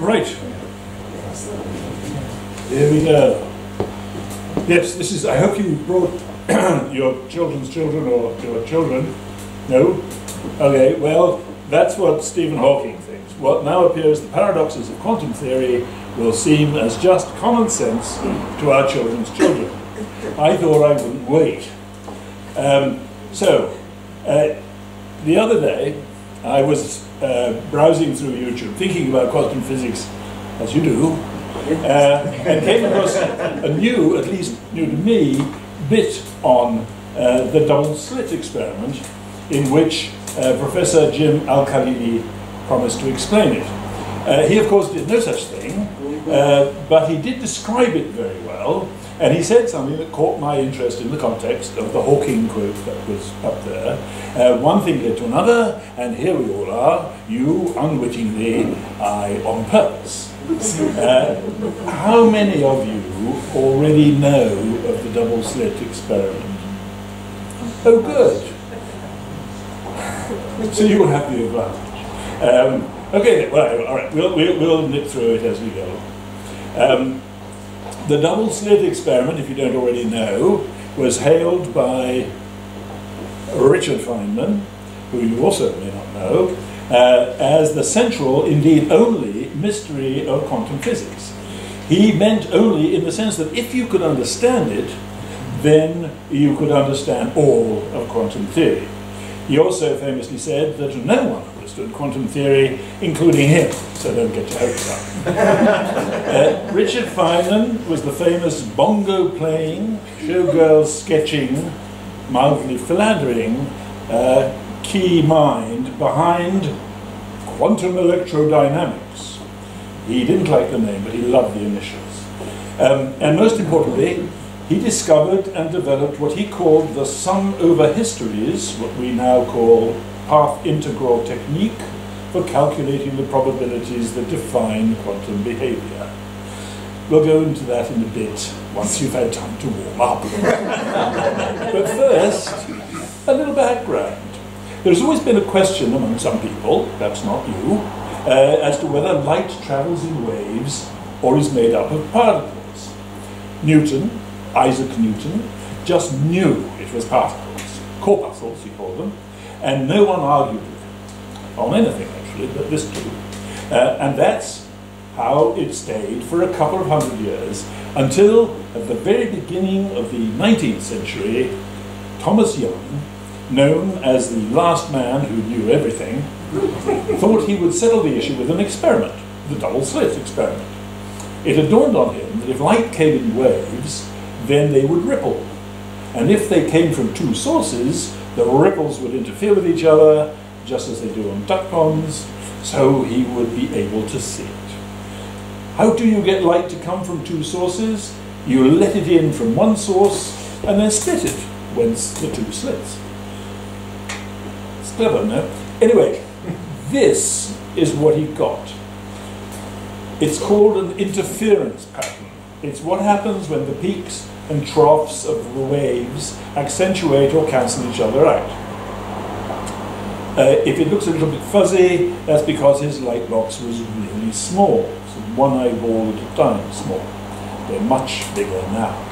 Right. Here we go. Yes, this is, I hope you brought your children's children or your children. No? Okay, well, that's what Stephen Hawking thinks. What now appears the paradoxes of quantum theory will seem as just common sense to our children's children. I thought I wouldn't wait. Um, so, uh, the other day, I was uh, browsing through YouTube, thinking about quantum physics, as you do, uh, and came across a new, at least new to me, bit on uh, the double slit experiment, in which uh, Professor Jim Al-Khalili promised to explain it. Uh, he, of course, did no such thing, uh, but he did describe it very well, and he said something that caught my interest in the context of the Hawking quote that was up there. Uh, one thing led to another, and here we all are, you unwittingly, I on purpose. Uh, how many of you already know of the double slit experiment? Oh, good. So you will have the advantage. Um, okay, well, all right, we'll, we'll, we'll nip through it as we go. Um, the double slit experiment, if you don't already know, was hailed by Richard Feynman, who you also may not know, uh, as the central, indeed only, mystery of quantum physics. He meant only in the sense that if you could understand it, then you could understand all of quantum theory. He also famously said that no one understood quantum theory, including him, so don't get your hopes up. uh, Richard Feynman was the famous bongo playing, showgirl sketching, mildly philandering uh, key mind behind quantum electrodynamics. He didn't like the name, but he loved the initials. Um, and most importantly, he discovered and developed what he called the sum over histories, what we now call path integral technique for calculating the probabilities that define quantum behavior. We'll go into that in a bit once you've had time to warm up. but first, a little background. There's always been a question among some people, perhaps not you, uh, as to whether light travels in waves or is made up of particles. Newton, Isaac Newton, just knew it was particles, corpuscles he called them, and no one argued on anything actually, but this too. Uh, and that's how it stayed for a couple of hundred years until at the very beginning of the 19th century, Thomas Young, known as the last man who knew everything, thought he would settle the issue with an experiment, the double slit experiment. It had dawned on him that if light came in waves, then they would ripple. And if they came from two sources, the ripples would interfere with each other, just as they do on duck ponds, so he would be able to see it. How do you get light to come from two sources? You let it in from one source and then split it, whence the two slits. It's clever, no? Anyway, this is what he got. It's called an interference pattern. It's what happens when the peaks and troughs of waves accentuate or cancel each other out. Uh, if it looks a little bit fuzzy, that's because his light box was really small, so one eyeball at a time small. They're much bigger now.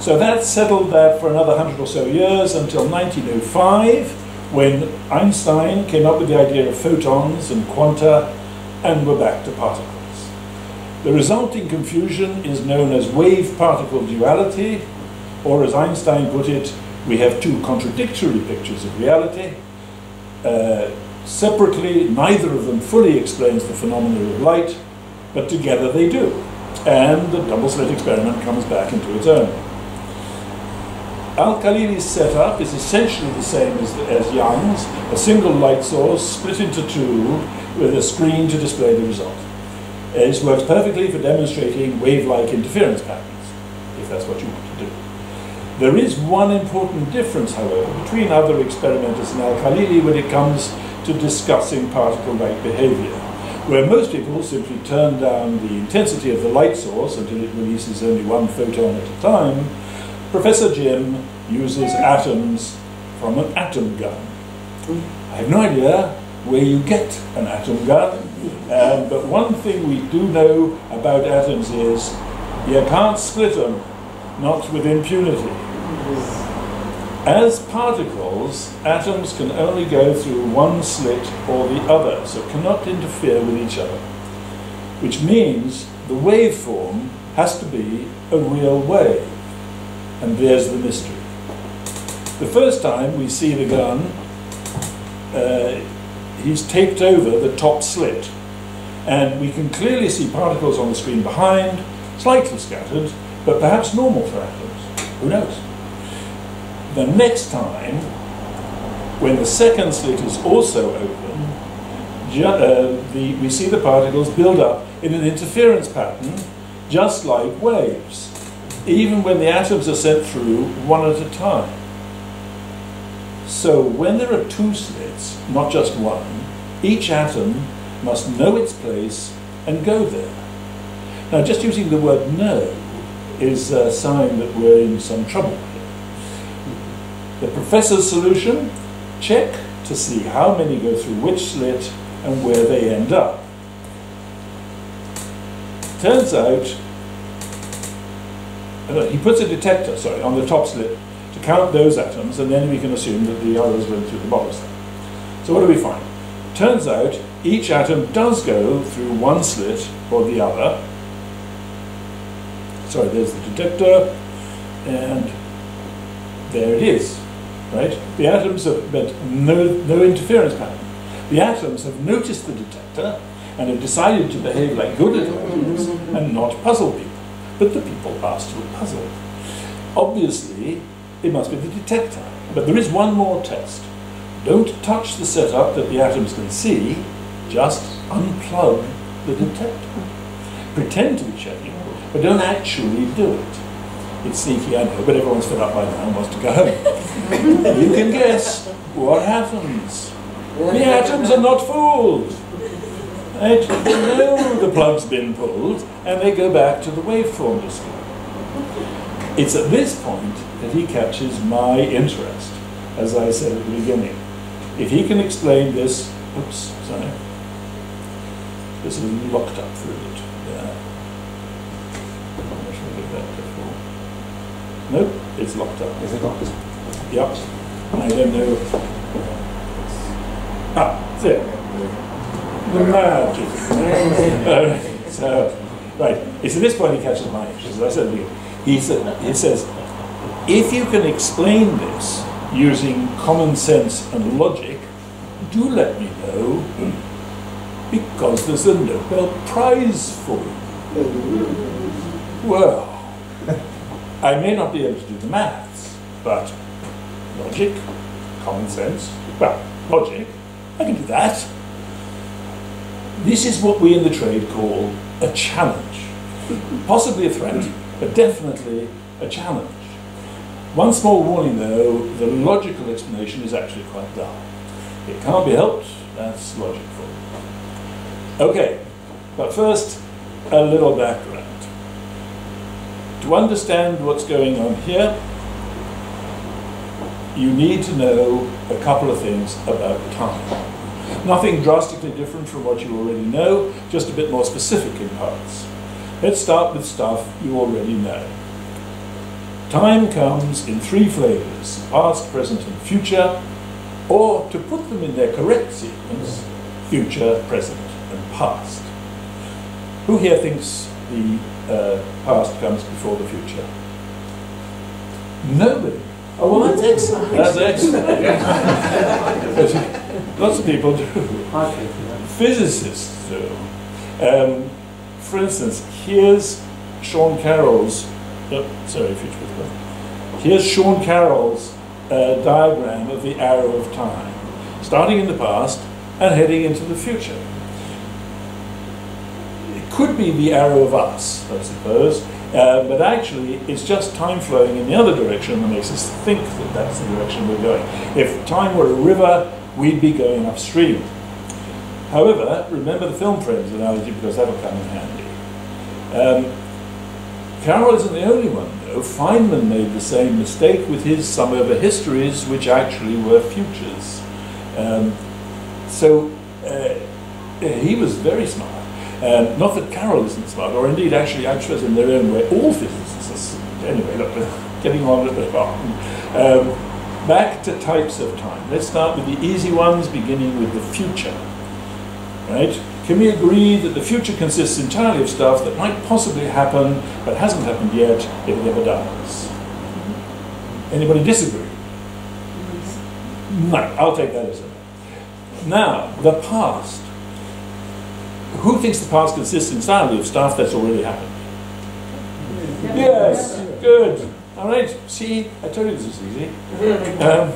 So that settled that for another hundred or so years until 1905, when Einstein came up with the idea of photons and quanta, and we're back to particles. The resulting confusion is known as wave-particle duality, or as Einstein put it, we have two contradictory pictures of reality. Uh, separately, neither of them fully explains the phenomena of light, but together they do. And the double slit experiment comes back into its own. Al-Khalili's setup is essentially the same as, the, as Young's, a single light source split into two with a screen to display the result. This works perfectly for demonstrating wave-like interference patterns, if that's what you want to do. There is one important difference, however, between other experimenters and Al-Khalili when it comes to discussing particle-like behavior, where most people simply turn down the intensity of the light source until it releases only one photon at a time, Professor Jim uses atoms from an atom gun. Hmm. I have no idea where you get an atom gun. Um, but one thing we do know about atoms is you can't split them, not with impunity. As particles, atoms can only go through one slit or the other, so cannot interfere with each other. Which means the waveform has to be a real wave. And there's the mystery. The first time we see the gun, uh, he's taped over the top slit. And we can clearly see particles on the screen behind, slightly scattered, but perhaps normal for atoms. Who knows? The next time, when the second slit is also open, uh, the, we see the particles build up in an interference pattern, just like waves, even when the atoms are sent through one at a time. So when there are two slits, not just one, each atom must know its place and go there. Now just using the word know is a sign that we're in some trouble The professor's solution, check to see how many go through which slit and where they end up. Turns out, uh, he puts a detector, sorry, on the top slit to count those atoms, and then we can assume that the others went through the slit. So what do we find? Turns out each atom does go through one slit or the other. Sorry, there's the detector, and there it is, right? The atoms have meant no, no interference pattern. The atoms have noticed the detector and have decided to behave like good atoms and not puzzle people. But the people are still puzzled. Obviously, it must be the detector. But there is one more test. Don't touch the setup that the atoms can see, just unplug the detector. Pretend to be checking, but don't actually do it. It's sneaky, I know, but everyone's fed up by now and wants to go home. you can guess what happens. The atoms are not fooled. They know the plug's been pulled, and they go back to the waveform display. It's at this point that he catches my interest, as I said at the beginning. If he can explain this, oops, sorry, this is locked up through it. Yeah. Nope, it's locked up. Is it locked? Yep. I don't know. Ah, there. The magic. uh, so, right. It's at this point he catches my interest. As I said, he, said, he says, if you can explain this using common sense and logic, do let me know, because there's a Nobel Prize for you. Well, I may not be able to do the maths, but logic, common sense, well, logic, I can do that. This is what we in the trade call a challenge. Possibly a threat, but definitely a challenge. One small warning though, the logical explanation is actually quite dull. It can't be helped, that's logical. Okay, but first, a little background. To understand what's going on here, you need to know a couple of things about time. Nothing drastically different from what you already know, just a bit more specific in parts. Let's start with stuff you already know. Time comes in three flavors, past, present, and future, or to put them in their correct sequence, future, present, and past. Who here thinks the uh, past comes before the future? Nobody. Oh, well, that's excellent. That's excellent. Lots of people do. Physicists do. Um, for instance, here's Sean Carroll's, oh, sorry, future Here's Sean Carroll's uh, diagram of the arrow of time, starting in the past and heading into the future It could be the arrow of us, I suppose, uh, but actually it's just time flowing in the other direction that makes us think that that's the direction we're going. If time were a river, we'd be going upstream. However, remember the film Friends analogy because that'll come in handy. Um, Carroll isn't the only one, though. Feynman made the same mistake with his sum over histories, which actually were futures. Um, so uh, he was very smart. Um, not that Carroll isn't smart, or indeed actually I in their own way all physicists. Anyway, look, getting on a bit um, Back to types of time. Let's start with the easy ones, beginning with the future. Right? Can we agree that the future consists entirely of stuff that might possibly happen but hasn't happened yet if it ever does? Anybody disagree? No, I'll take that as a Now, the past. Who thinks the past consists entirely of stuff that's already happened? Yes, good. All right, see, I told you this was easy. Um,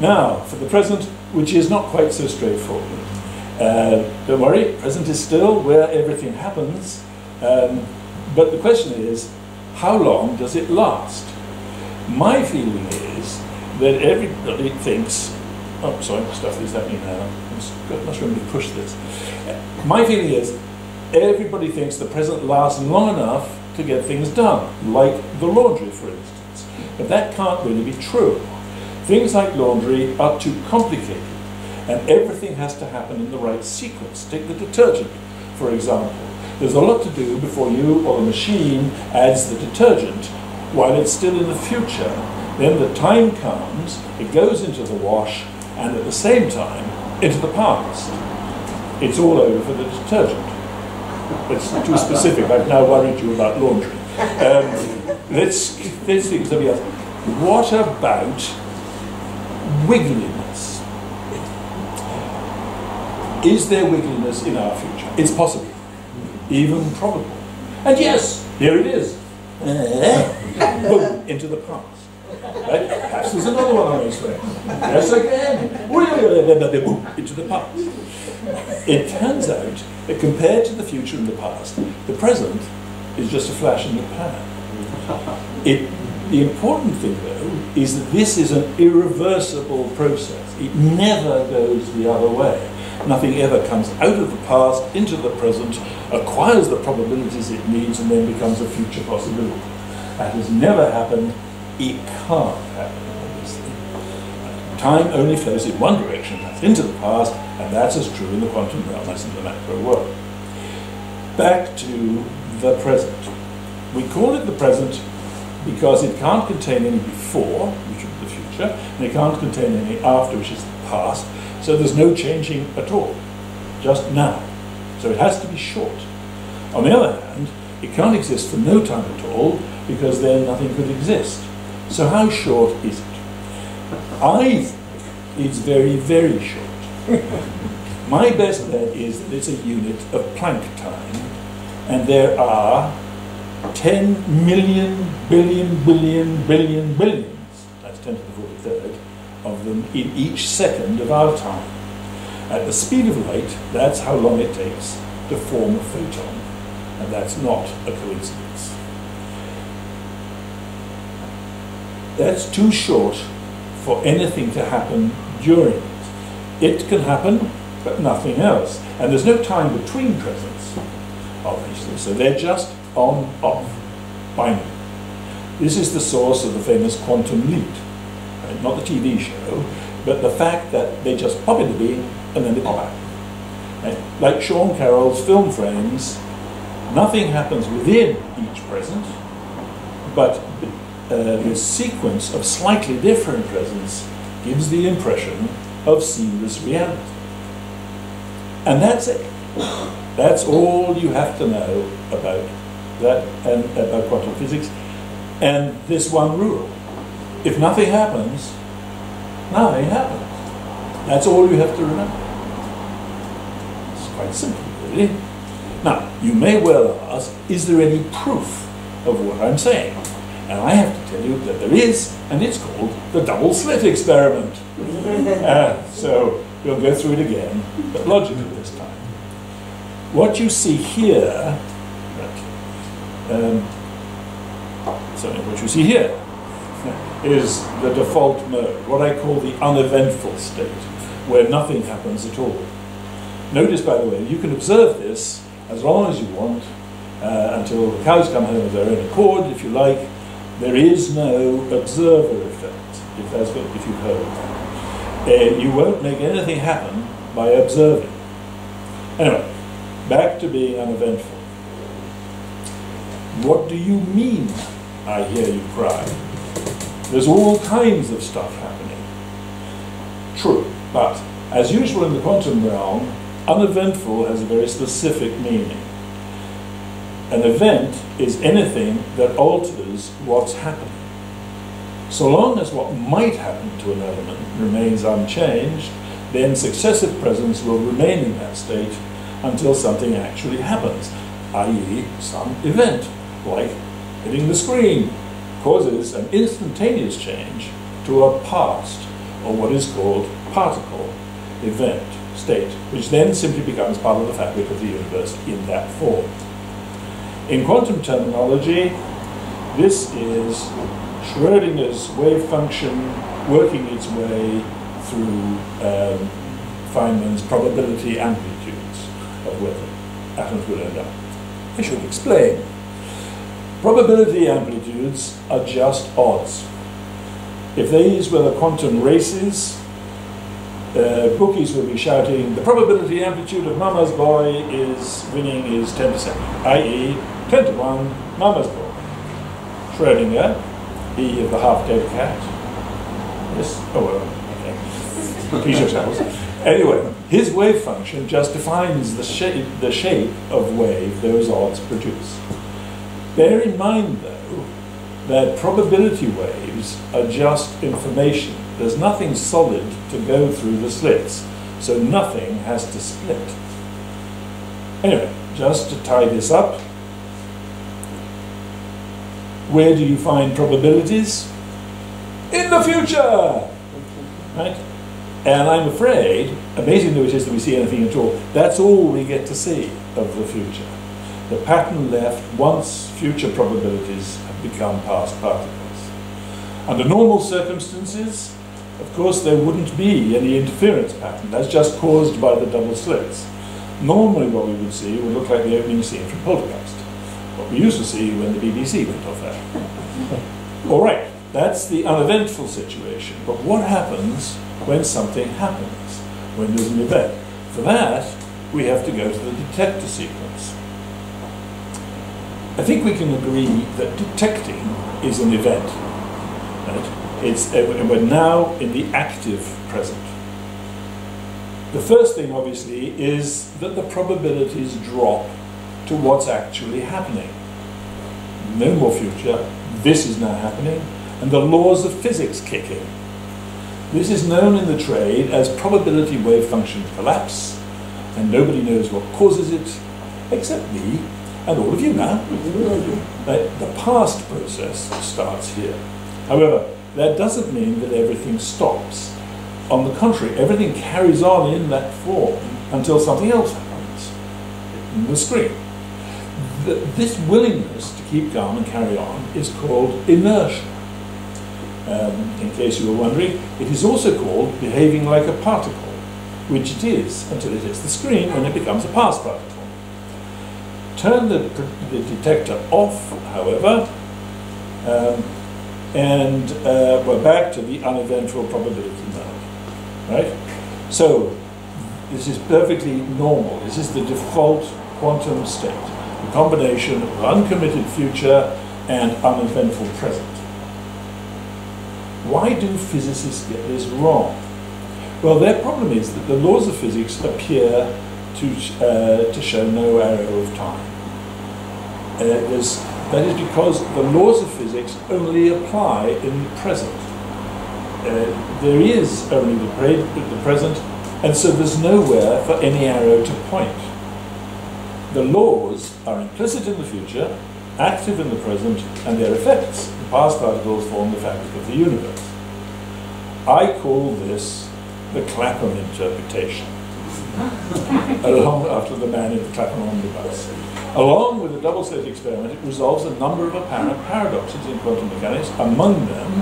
now, for the present, which is not quite so straightforward. Uh, don't worry, present is still where everything happens. Um, but the question is, how long does it last? My feeling is that everybody thinks, oh, sorry, stuff is happening now. I've got much room to push this. My feeling is, everybody thinks the present lasts long enough to get things done, like the laundry, for instance. But that can't really be true. Things like laundry are too complicated, and everything has to happen in the right sequence. Take the detergent, for example. There's a lot to do before you or the machine adds the detergent while it's still in the future. Then the time comes, it goes into the wash, and at the same time, into the past. It's all over for the detergent. It's too specific. I've now worried you about laundry. Um, let's, let's think of something else. What about wiggliness? Is there wiggliness in our future? It's possible, even probable. And yes, here it is. Eh? Boom, into the past. Right? Perhaps there's another one on his way. Yes, again. Boom, into the past. It turns out that compared to the future and the past, the present is just a flash in the pan. It, the important thing, though, is that this is an irreversible process. It never goes the other way. Nothing ever comes out of the past into the present, acquires the probabilities it needs, and then becomes a future possibility. That has never happened. It can't happen, obviously. Time only flows in one direction, that's into the past, and that's as true in the quantum realm as in the macro world. Back to the present. We call it the present because it can't contain any before, which is the future, and it can't contain any after, which is the past, so there's no changing at all, just now. So it has to be short. On the other hand, it can't exist for no time at all, because then nothing could exist. So how short is it? I think it's very, very short. My best bet is that it's a unit of Planck time, and there are 10 million, billion, billion, billion, billions, that's 10 to the 43rd, of them in each second of our time. At the speed of light, that's how long it takes to form a photon, and that's not a coincidence. That's too short for anything to happen during it. It can happen, but nothing else. And there's no time between presents, obviously, so they're just on, off, binary. This is the source of the famous quantum leap. Not the TV show, but the fact that they just pop into being and then they pop out. Right? Like Sean Carroll's film frames, nothing happens within each present, but uh, the sequence of slightly different presents gives the impression of seamless reality. And that's it. That's all you have to know about that and about quantum physics and this one rule. If nothing happens, nothing happens. That's all you have to remember. It's quite simple, really. Now, you may well ask, is there any proof of what I'm saying? And I have to tell you that there is, and it's called the double slit experiment. uh, so we'll go through it again, but logically this time. What you see here, um, sorry, what you see here is the default mode, what I call the uneventful state, where nothing happens at all. Notice, by the way, you can observe this as long as you want, uh, until the cows come home of their own accord, if you like, there is no observer effect, if that's what, if you've heard of that. Uh, you won't make anything happen by observing. Anyway, back to being uneventful. What do you mean, I hear you cry? There's all kinds of stuff happening. True, but as usual in the quantum realm, uneventful has a very specific meaning. An event is anything that alters what's happening. So long as what might happen to an element remains unchanged, then successive presents will remain in that state until something actually happens, i.e. some event, like hitting the screen, causes an instantaneous change to a past, or what is called particle event state, which then simply becomes part of the fabric of the universe in that form. In quantum terminology, this is Schrodinger's wave function working its way through um, Feynman's probability amplitudes of whether atoms will end up. I should explain. Probability amplitudes are just odds. If these were the quantum races, uh, bookies will be shouting, the probability amplitude of Mama's boy is winning is 10%, i.e. 10 to 1, Mama's boy. Schrodinger, he of the half-dead cat. Yes, oh well, okay. Yourselves. Anyway, his wave function just defines the shape, the shape of wave those odds produce. Bear in mind, though, that probability waves are just information there's nothing solid to go through the slits, so nothing has to split. Anyway, just to tie this up, where do you find probabilities? In the future! Right? And I'm afraid, amazing though it is that we see anything at all, that's all we get to see of the future. The pattern left once future probabilities have become past particles. Under normal circumstances, of course there wouldn't be any interference pattern. That's just caused by the double slits. Normally what we would see would look like the opening scene from Poltergeist. What we used to see when the BBC went off there. All right, that's the uneventful situation. But what happens when something happens, when there's an event? For that, we have to go to the detector sequence. I think we can agree that detecting is an event. Right? It's, uh, and we're now in the active present. The first thing, obviously, is that the probabilities drop to what's actually happening. No more future, this is now happening, and the laws of physics kick in. This is known in the trade as probability wave function collapse, and nobody knows what causes it, except me, and all of you now. the past process starts here. However, that doesn't mean that everything stops. On the contrary, everything carries on in that form until something else happens in the screen. The, this willingness to keep calm and carry on is called inertia. Um, in case you were wondering, it is also called behaving like a particle, which it is until it hits the screen when it becomes a past particle. Turn the, the detector off, however, um, and uh, we're back to the uneventful probability mode, right? So this is perfectly normal. This is the default quantum state, the combination of uncommitted future and uneventful present. Why do physicists get this wrong? Well, their problem is that the laws of physics appear to, uh, to show no arrow of time. Uh, there's that is because the laws of physics only apply in the present. Uh, there is only the, the present, and so there's nowhere for any arrow to point. The laws are implicit in the future, active in the present, and their effects, the past particles, form the fabric of the universe. I call this the Clapham interpretation, along after the man in the Clapham omnibus. Along with the double slit experiment, it resolves a number of apparent paradoxes in quantum mechanics, among them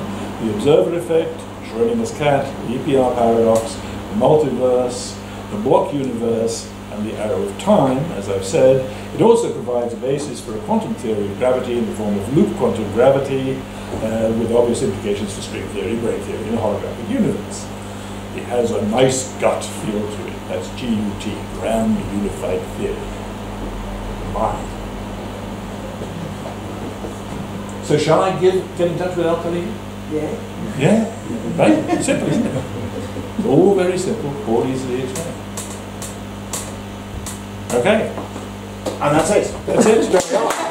the observer effect, Schrodinger's cat, the EPR paradox, the multiverse, the block universe, and the arrow of time, as I've said. It also provides a basis for a quantum theory of gravity in the form of loop quantum gravity, uh, with obvious implications for string theory, brane theory, and a holographic universe. It has a nice gut feel to it. That's GUT, Grand Unified Theory. Mind. So shall I give, get in touch with Al-Khalili? Yeah. Yeah, right? Simple, isn't it? It's all very simple, all easily explained. Okay, And that's it. that's it.